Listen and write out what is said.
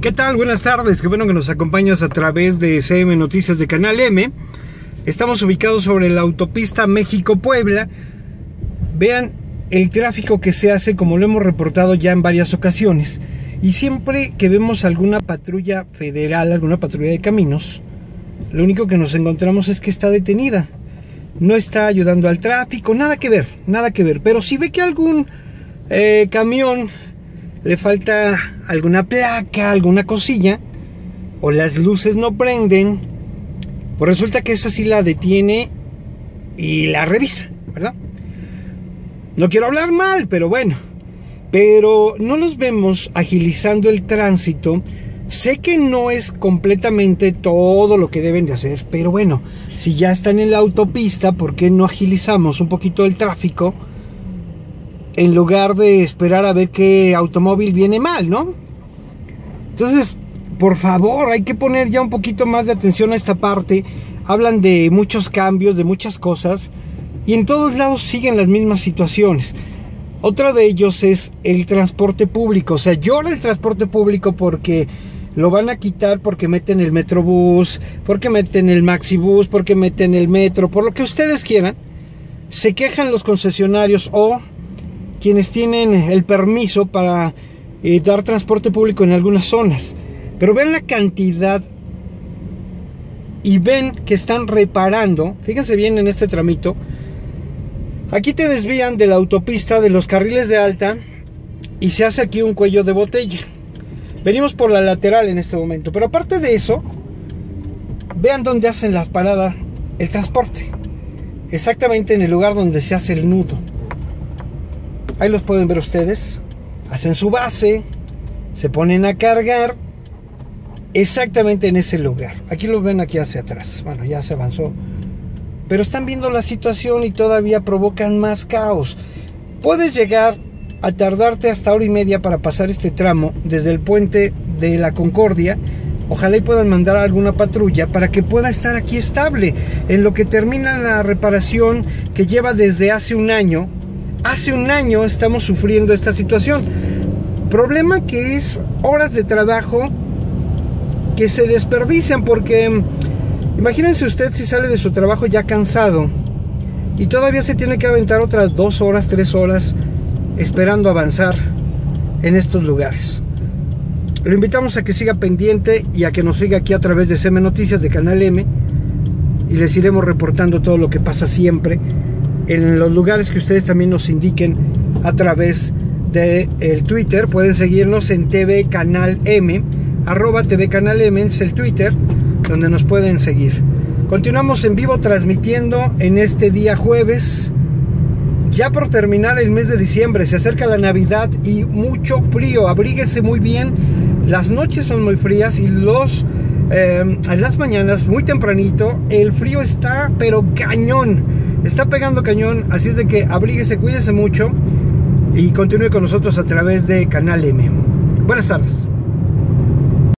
¿Qué tal? Buenas tardes, qué bueno que nos acompañas a través de CM Noticias de Canal M. Estamos ubicados sobre la autopista México-Puebla. Vean el tráfico que se hace como lo hemos reportado ya en varias ocasiones. Y siempre que vemos alguna patrulla federal, alguna patrulla de caminos, lo único que nos encontramos es que está detenida. No está ayudando al tráfico, nada que ver, nada que ver. Pero si ve que algún eh, camión le falta alguna placa, alguna cosilla, o las luces no prenden, pues resulta que esa sí la detiene y la revisa, ¿verdad? No quiero hablar mal, pero bueno. Pero no los vemos agilizando el tránsito. Sé que no es completamente todo lo que deben de hacer, pero bueno, si ya están en la autopista, ¿por qué no agilizamos un poquito el tráfico? En lugar de esperar a ver qué automóvil viene mal, ¿no? Entonces, por favor, hay que poner ya un poquito más de atención a esta parte. Hablan de muchos cambios, de muchas cosas, y en todos lados siguen las mismas situaciones. Otra de ellos es el transporte público. O sea, llora el transporte público porque lo van a quitar porque meten el metrobús, porque meten el maxibús, porque meten el metro, por lo que ustedes quieran. Se quejan los concesionarios o quienes tienen el permiso para eh, dar transporte público en algunas zonas. Pero ven la cantidad y ven que están reparando, fíjense bien en este tramito, aquí te desvían de la autopista de los carriles de alta y se hace aquí un cuello de botella. Venimos por la lateral en este momento, pero aparte de eso, vean dónde hacen la parada el transporte. Exactamente en el lugar donde se hace el nudo. Ahí los pueden ver ustedes. Hacen su base, se ponen a cargar exactamente en ese lugar. Aquí los ven aquí hacia atrás. Bueno, ya se avanzó. Pero están viendo la situación y todavía provocan más caos. Puedes llegar a tardarte hasta hora y media para pasar este tramo desde el puente de la Concordia. Ojalá y puedan mandar alguna patrulla para que pueda estar aquí estable en lo que termina la reparación que lleva desde hace un año hace un año estamos sufriendo esta situación. Problema que es horas de trabajo que se desperdician porque mm, imagínense usted si sale de su trabajo ya cansado y todavía se tiene que aventar otras dos horas, tres horas esperando avanzar en estos lugares. Lo invitamos a que siga pendiente y a que nos siga aquí a través de CM Noticias de Canal M y les iremos reportando todo lo que pasa siempre en los lugares que ustedes también nos indiquen a través de el Twitter. Pueden seguirnos en TV Canal M, arroba TV Canal M es el Twitter, donde nos pueden seguir. Continuamos en vivo transmitiendo en este día jueves. Ya por terminar el mes de diciembre, se acerca la Navidad y mucho frío. Abríguese muy bien. Las noches son muy frías y los eh, las mañanas muy tempranito el frío está pero cañón Está pegando cañón, así es de que abríguese, cuídese mucho y continúe con nosotros a través de Canal M. Buenas tardes.